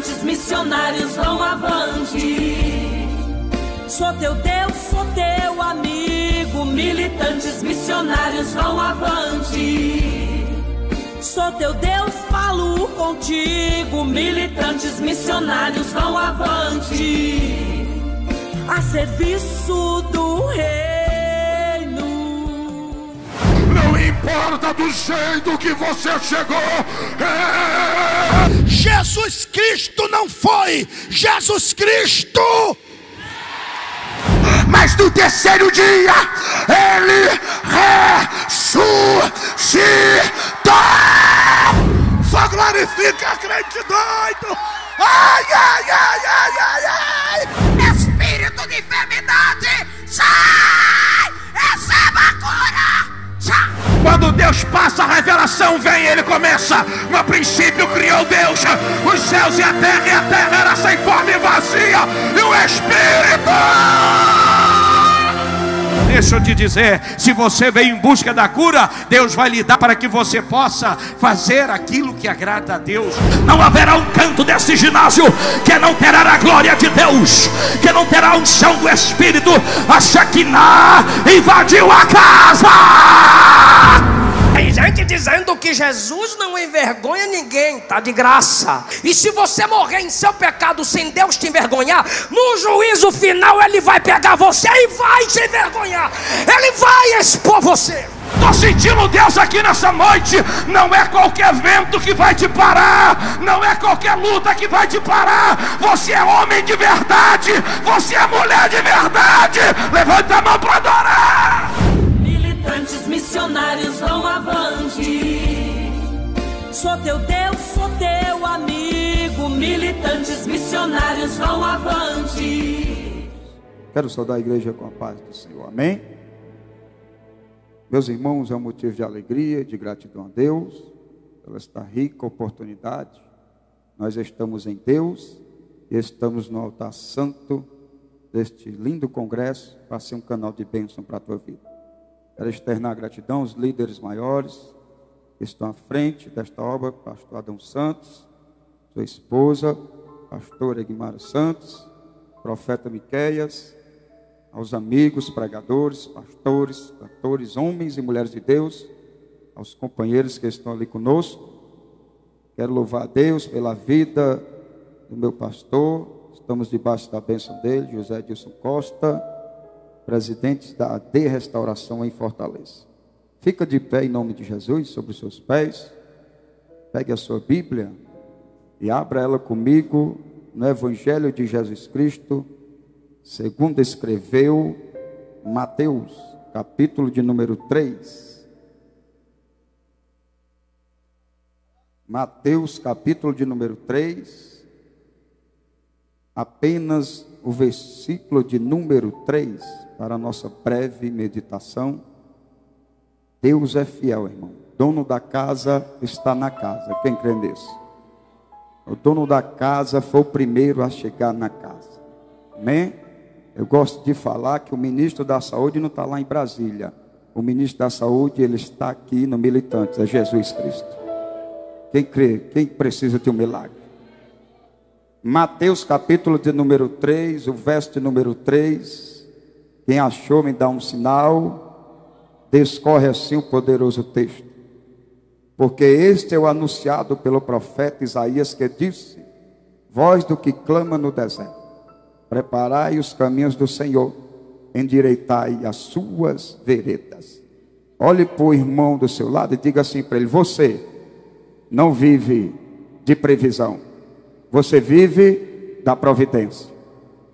militantes missionários vão avante. Sou teu Deus, sou teu amigo, militantes missionários vão avante. Sou teu Deus, falo contigo, militantes missionários vão avante. A serviço do reino. Importa do jeito que você chegou. É... Jesus Cristo não foi. Jesus Cristo. Mas no terceiro dia ele ressuscitou. Só glorifica crente doido. Ai, ai, ai, ai, ai, ai. Espírito de enfermidade, sai! Receba a cura! Quando Deus passa a revelação, vem ele começa. No princípio criou Deus os céus e a terra, e a terra era sem forma e vazia, e o Espírito. Deixa eu te dizer, se você veio em busca da cura, Deus vai lhe dar para que você possa fazer aquilo que agrada a Deus. Não haverá um canto desse ginásio que não terá a glória de Deus, que não terá a unção do Espírito. A Shekinah invadiu a casa. Tem gente dizendo que Jesus não envergonha ninguém, tá de graça. E se você morrer em seu pecado sem Deus te envergonhar, no juízo final ele vai pegar você e vai te envergonhar. Ele vai expor você. Estou sentindo Deus aqui nessa noite. Não é qualquer vento que vai te parar. Não é qualquer luta que vai te parar. Você é homem de verdade. Você é mulher de verdade. Levanta a mão para adorar. Militantes missionários vão avante. Sou teu Deus, sou teu amigo. Militantes missionários vão avante. Quero saudar a igreja com a paz do Senhor. Amém? Meus irmãos, é um motivo de alegria, de gratidão a Deus, pela esta rica oportunidade. Nós estamos em Deus estamos no altar santo deste lindo congresso para ser um canal de bênção para a tua vida. Quero externar gratidão aos líderes maiores que estão à frente desta obra, pastor Adão Santos, sua esposa, pastora Guimara Santos, profeta Miqueias, aos amigos, pregadores, pastores, cantores, homens e mulheres de Deus, aos companheiros que estão ali conosco. Quero louvar a Deus pela vida do meu pastor. Estamos debaixo da bênção dele, José Dilson Costa, presidente da AD Restauração em Fortaleza. Fica de pé em nome de Jesus, sobre os seus pés. Pegue a sua Bíblia e abra ela comigo no Evangelho de Jesus Cristo segundo escreveu Mateus, capítulo de número 3. Mateus, capítulo de número 3. Apenas o versículo de número 3 para a nossa breve meditação. Deus é fiel, irmão. Dono da casa está na casa. Quem crê nisso? O dono da casa foi o primeiro a chegar na casa. Amém? Eu gosto de falar que o ministro da Saúde não está lá em Brasília. O ministro da Saúde, ele está aqui no Militantes, é Jesus Cristo. Quem crê? Quem precisa de um milagre? Mateus capítulo de número 3, o verso de número 3. Quem achou, me dá um sinal. Descorre assim o poderoso texto. Porque este é o anunciado pelo profeta Isaías que disse: Voz do que clama no deserto Preparai os caminhos do Senhor, endireitai as suas veredas. Olhe para o irmão do seu lado e diga assim para ele: Você não vive de previsão, você vive da providência.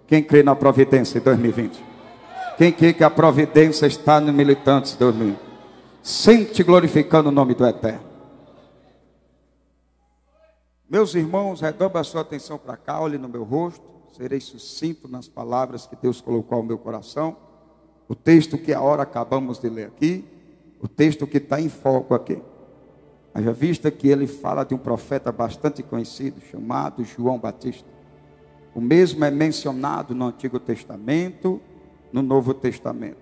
Quem crê na providência em 2020? Quem crê que a providência está no Militantes 2020? Sente glorificando o nome do Eterno. Meus irmãos, redobre a sua atenção para cá, olhe no meu rosto serei sucinto nas palavras que Deus colocou ao meu coração. O texto que a hora acabamos de ler aqui, o texto que está em foco aqui. Haja vista que ele fala de um profeta bastante conhecido, chamado João Batista. O mesmo é mencionado no Antigo Testamento, no Novo Testamento.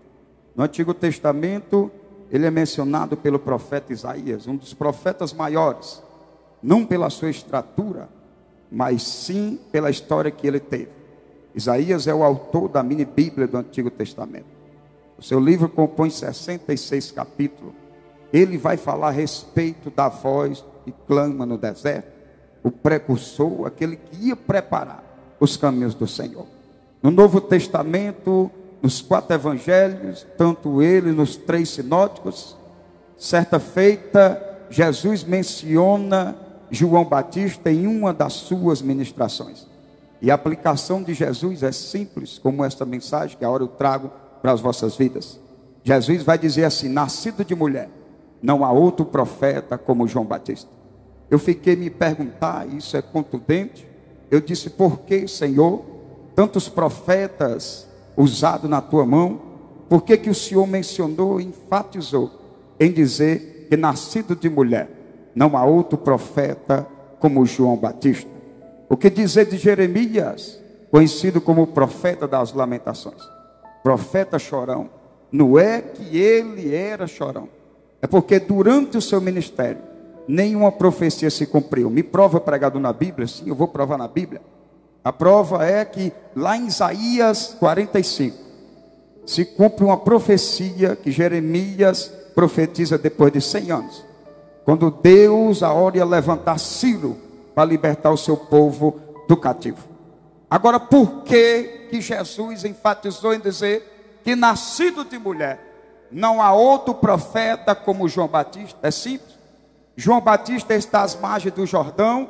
No Antigo Testamento, ele é mencionado pelo profeta Isaías, um dos profetas maiores, não pela sua estatura, mas sim pela história que ele teve. Isaías é o autor da mini Bíblia do Antigo Testamento. O seu livro compõe 66 capítulos. Ele vai falar a respeito da voz que clama no deserto, o precursor, aquele que ia preparar os caminhos do Senhor. No Novo Testamento, nos quatro evangelhos, tanto ele nos três sinóticos, certa feita, Jesus menciona João Batista em uma das suas ministrações. E a aplicação de Jesus é simples, como esta mensagem que agora eu trago para as vossas vidas. Jesus vai dizer assim: nascido de mulher, não há outro profeta como João Batista. Eu fiquei me perguntar, isso é contundente. Eu disse: por que, Senhor, tantos profetas usados na tua mão? Por que, que o Senhor mencionou, enfatizou em dizer que nascido de mulher? não há outro profeta como João Batista. O que dizer de Jeremias, conhecido como profeta das lamentações? Profeta chorão. Não é que ele era chorão, é porque durante o seu ministério nenhuma profecia se cumpriu. Me prova pregado na Bíblia? Sim, eu vou provar na Bíblia. A prova é que lá em Isaías 45 se cumpre uma profecia que Jeremias profetiza depois de 100 anos. Quando Deus a hora ia levantar Ciro para libertar o seu povo do cativo. Agora, por que que Jesus enfatizou em dizer que nascido de mulher não há outro profeta como João Batista? É simples. João Batista está às margens do Jordão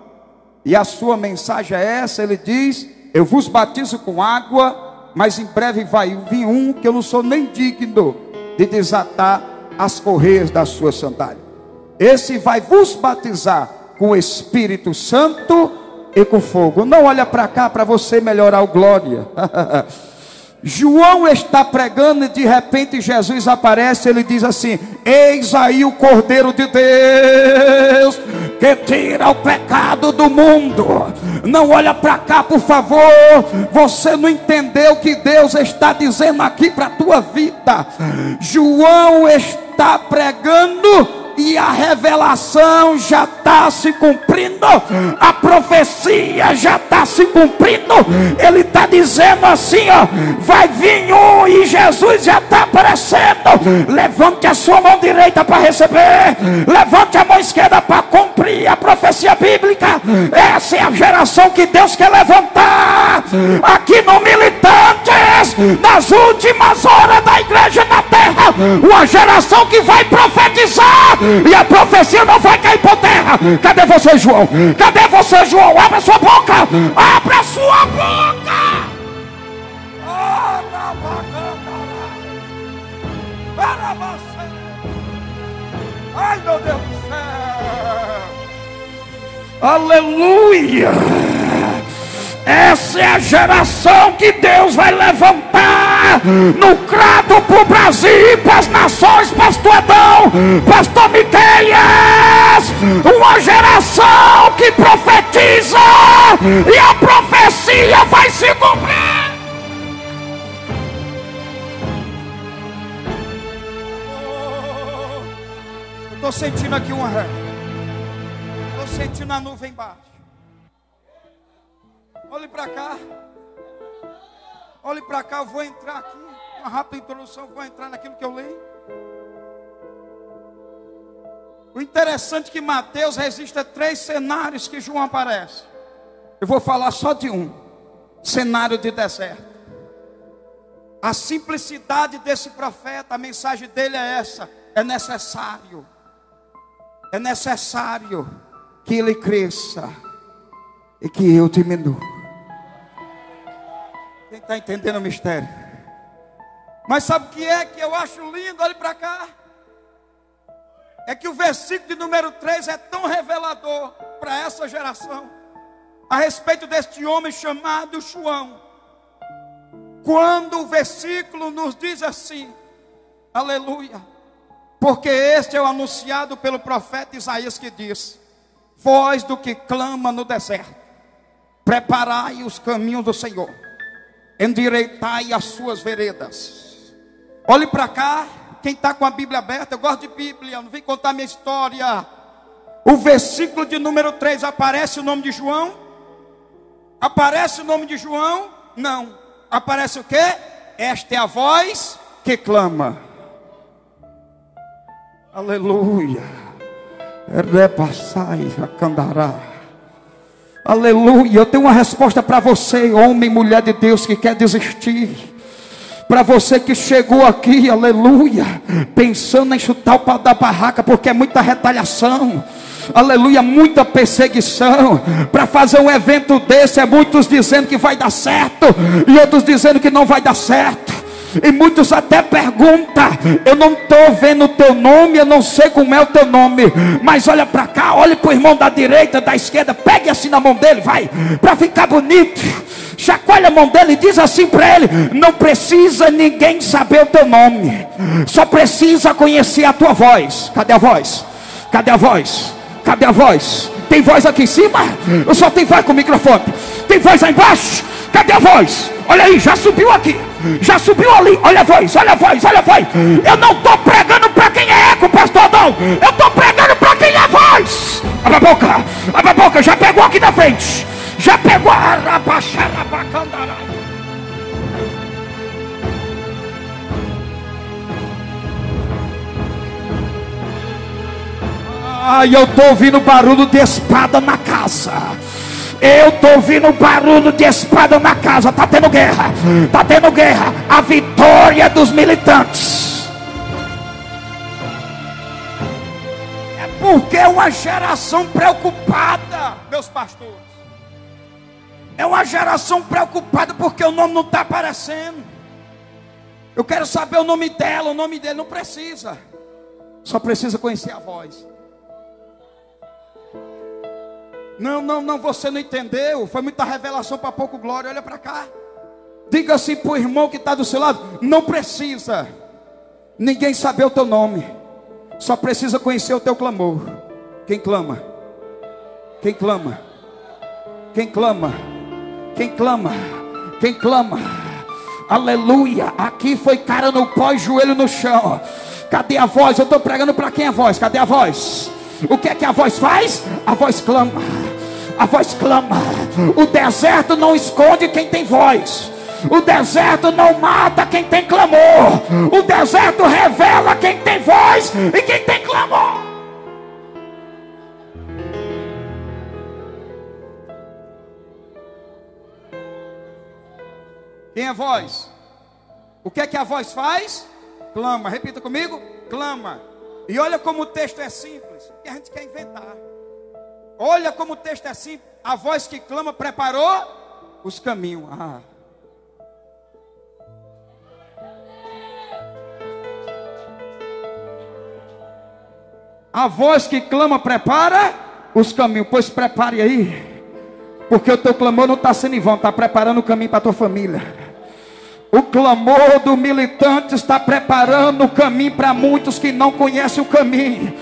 e a sua mensagem é essa, ele diz: "Eu vos batizo com água, mas em breve vai vir um que eu não sou nem digno de desatar as correias da sua sandália." Esse vai vos batizar com o Espírito Santo e com fogo. Não olha para cá para você melhorar o glória. João está pregando e de repente Jesus aparece, ele diz assim: Eis aí o Cordeiro de Deus que tira o pecado do mundo. Não olha para cá, por favor. Você não entendeu o que Deus está dizendo aqui para a tua vida. João está pregando e a revelação já está se cumprindo, a profecia já está se cumprindo. Ele está dizendo assim: ó, vai vir um e Jesus já está aparecendo. Levante a sua mão direita para receber, levante a mão esquerda para cumprir a profecia bíblica. Essa é a geração que Deus quer levantar aqui no Militantes, nas últimas horas da igreja na terra. Uma geração que vai profetizar e a profecia não vai cair por terra. Cadê você, João? Cadê você, João? Abra sua boca! Abra sua boca! Ai, meu Deus do céu! Aleluia! Essa é a geração que Deus vai levantar no crado para o Brasil para as nações, pastor Edão, pastor Miqueias. Uma geração que profetiza e a profecia vai se cumprir. Estou sentindo aqui uma ré. Estou sentindo a nuvem embaixo. Olhe para cá. Olhe para cá, eu vou entrar aqui. Uma rápida introdução, vou entrar naquilo que eu leio. O interessante é que Mateus registra três cenários que João aparece. Eu vou falar só de um: cenário de deserto. A simplicidade desse profeta, a mensagem dele é essa: é necessário, é necessário que ele cresça e que eu diminua. Quem está entendendo o mistério? Mas sabe o que é que eu acho lindo? Olhe para cá. É que o versículo de número 3 é tão revelador para essa geração. A respeito deste homem chamado João. Quando o versículo nos diz assim: Aleluia. Porque este é o anunciado pelo profeta Isaías que diz: Voz do que clama no deserto, preparai os caminhos do Senhor endireitai as suas veredas. Olhe para cá, quem está com a Bíblia aberta, eu gosto de Bíblia, não vem contar minha história. O versículo de número 3 aparece o nome de João, Aparece o nome de João? Não. Aparece o quê? Esta é a voz que clama. Aleluia. Repassai a candará. Aleluia. Eu tenho uma resposta para você, homem, mulher de Deus que quer desistir. Para você que chegou aqui, aleluia, pensando em chutar o pau da barraca, porque é muita retaliação, aleluia, muita perseguição. Para fazer um evento desse, é muitos dizendo que vai dar certo, e outros dizendo que não vai dar certo. E muitos até perguntam: Eu não estou vendo o teu nome, eu não sei como é o teu nome. Mas olha para cá, olhe para o irmão da direita, da esquerda, pegue assim na mão dele, vai, para ficar bonito. Chacoalha a mão dele e diz assim para ele: Não precisa ninguém saber o teu nome, só precisa conhecer a tua voz. Cadê a voz? Cadê a voz? Cadê a voz? Tem voz aqui em cima? Eu só tenho voz com o microfone. Tem voz aí embaixo? Cadê a voz? Olha aí, já subiu aqui. Já subiu ali. Olha a voz, olha a voz, olha a voz. Eu não estou pregando para quem é eco, pastor Adão. Eu estou pregando para quem é voz. Abra a boca, abra a boca. Já pegou aqui na frente. Já pegou a rabaxarabacandara. Ai, eu estou ouvindo barulho de espada na casa. Eu estou ouvindo barulho de espada na casa. Está tendo guerra. Está tendo guerra. A vitória dos militantes. É porque é uma geração preocupada, meus pastores. É uma geração preocupada porque o nome não está aparecendo. Eu quero saber o nome dela, o nome dele não precisa. Só precisa conhecer a voz. Não, não, não, você não entendeu. Foi muita revelação para pouco glória. Olha para cá. Diga assim para o irmão que está do seu lado: não precisa ninguém saber o teu nome, só precisa conhecer o teu clamor. Quem clama? Quem clama? Quem clama? Quem clama? Quem clama? Aleluia! Aqui foi cara no pó e joelho no chão. Cadê a voz? Eu estou pregando para quem é a voz? Cadê a voz? O que é que a voz faz? A voz clama. A voz clama. O deserto não esconde quem tem voz. O deserto não mata quem tem clamor. O deserto revela quem tem voz e quem tem clamor. Quem é voz? O que é que a voz faz? Clama. Repita comigo: clama. E olha como o texto é simples, que a gente quer inventar. Olha como o texto é simples. A voz que clama preparou os caminhos. Ah. A voz que clama prepara os caminhos. Pois prepare aí. Porque o teu clamor não está sendo em vão, está preparando o caminho para a tua família. O clamor do militante está preparando o caminho para muitos que não conhecem o caminho.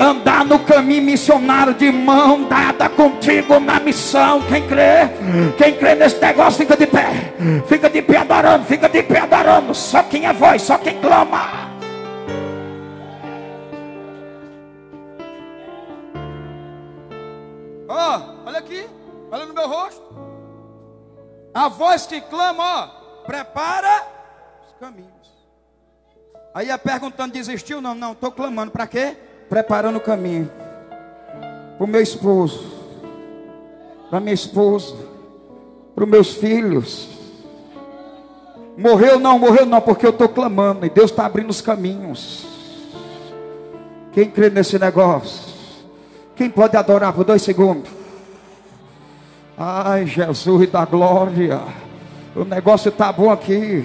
Andar no caminho missionário de mão dada contigo na missão. Quem crê? Quem crê nesse negócio fica de pé. Fica de pé adorando, fica de pé adorando. Só quem é voz, só quem clama. Ó, oh, olha aqui, olha no meu rosto. A voz que clama, ó, prepara os caminhos. Aí é perguntando, desistiu? Não, não, estou clamando. Para quê? Preparando o caminho. Para o meu esposo. Para minha esposa. Para os meus filhos. Morreu não, morreu não, porque eu estou clamando. E Deus está abrindo os caminhos. Quem crê nesse negócio? Quem pode adorar por dois segundos? Ai, Jesus da glória. O negócio está bom aqui.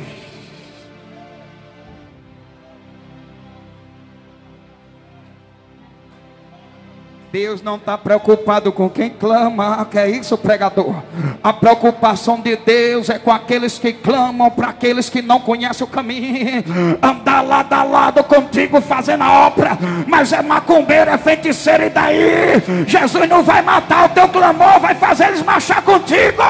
Deus não está preocupado com quem clama, que é isso, pregador. A preocupação de Deus é com aqueles que clamam, para aqueles que não conhecem o caminho. Andar lado a lado contigo fazendo a obra, mas é macumbeiro, é feiticeiro, e daí? Jesus não vai matar o teu clamor, vai fazer eles marchar contigo.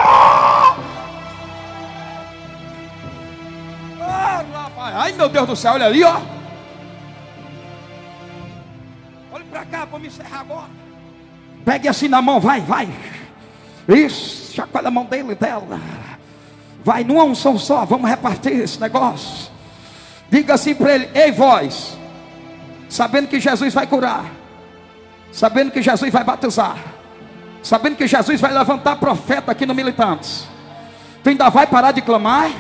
Ai meu Deus do céu, olha ali, ó. Cá, vamos encerrar agora. Pegue assim na mão, vai, vai. Isso, chacoalha na mão dele e dela. Vai numa unção só, vamos repartir esse negócio. Diga assim para ele: Ei, vós, sabendo que Jesus vai curar, sabendo que Jesus vai batizar, sabendo que Jesus vai levantar profeta aqui no Militantes, tu ainda vai parar de clamar?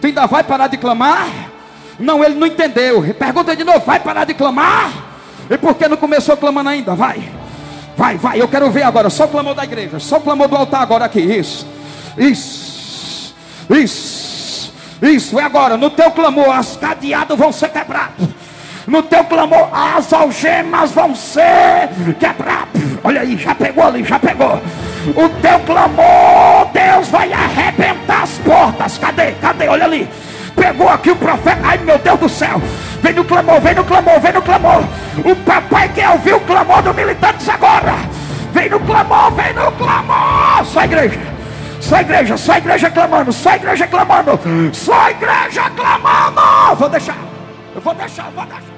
Tu ainda vai parar de clamar? Não, ele não entendeu. Pergunta de novo: vai parar de clamar? E por que não começou clamando ainda? Vai, vai, vai. Eu quero ver agora. Só o clamor da igreja, só o clamor do altar agora aqui. Isso, isso, isso, isso. É agora. No teu clamor, as cadeadas vão ser quebradas. No teu clamor, as algemas vão ser quebradas. Olha aí, já pegou ali, já pegou. O teu clamor, Deus vai arrebentar as portas. Cadê? Cadê? Olha ali. Pegou aqui o profeta. Ai meu Deus do céu. Vem no clamor, vem no clamor, vem no clamor. O papai quer ouvir o clamor do militantes agora. Vem no clamor, vem no clamor. Só igreja. Só igreja, só igreja clamando, só igreja clamando, só igreja clamando. Vou deixar, eu vou deixar, vou deixar.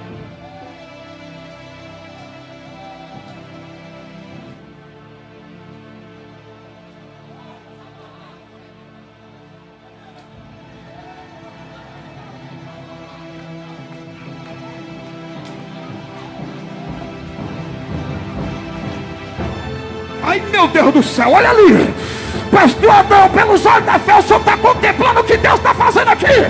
Ai meu Deus do céu, olha ali. Pastor Adão, pelos olhos da fé, o senhor está contemplando o que Deus está fazendo aqui.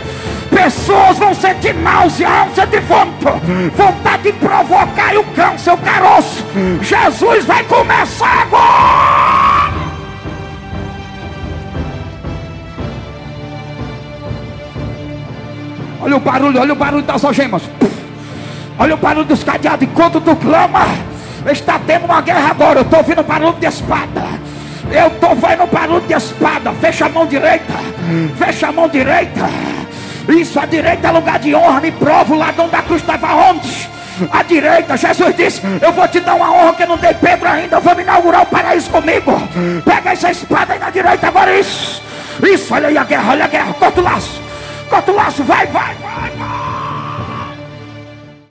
Pessoas vão sentir náusea, ânsia de vômito, vontade de provocar o câncer, o caroço. Jesus vai começar agora. Olha o barulho, olha o barulho das algemas. Olha o barulho dos cadeados enquanto tu clama. Está tendo uma guerra agora. Eu estou ouvindo barulho de espada. Eu estou vendo barulho de espada. Fecha a mão direita. Fecha a mão direita. Isso, a direita é lugar de honra. Me prova o ladrão da cruz estava onde? A direita, Jesus disse: Eu vou te dar uma honra que não dei Pedro ainda. Eu vou me inaugurar o paraíso comigo. Pega essa espada aí na direita agora. Isso, isso, olha aí a guerra, olha a guerra. Corta o laço, corta o laço, vai, vai, vai, vai.